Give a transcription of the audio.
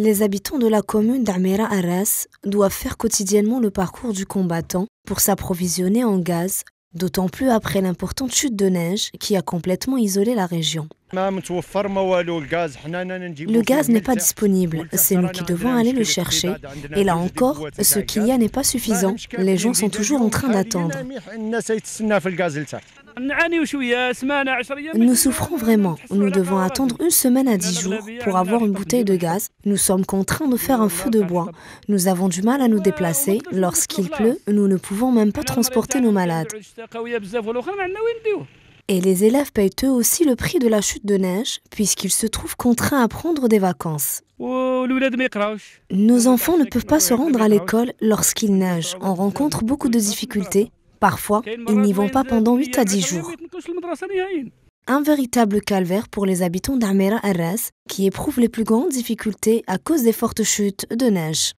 Les habitants de la commune d'Amera Arras doivent faire quotidiennement le parcours du combattant pour s'approvisionner en gaz, d'autant plus après l'importante chute de neige qui a complètement isolé la région. Le gaz n'est pas disponible, c'est nous qui devons aller le chercher. Et là encore, ce qu'il y a n'est pas suffisant. Les gens sont toujours en train d'attendre. Nous souffrons vraiment. Nous devons attendre une semaine à dix jours pour avoir une bouteille de gaz. Nous sommes contraints de faire un feu de bois. Nous avons du mal à nous déplacer. Lorsqu'il pleut, nous ne pouvons même pas transporter nos malades. Et les élèves payent eux aussi le prix de la chute de neige, puisqu'ils se trouvent contraints à prendre des vacances. Nos enfants ne peuvent pas se rendre à l'école lorsqu'il neige. On rencontre beaucoup de difficultés. Parfois, ils n'y vont pas pendant 8 à 10 jours. Un véritable calvaire pour les habitants d'Amera Arras, qui éprouvent les plus grandes difficultés à cause des fortes chutes de neige.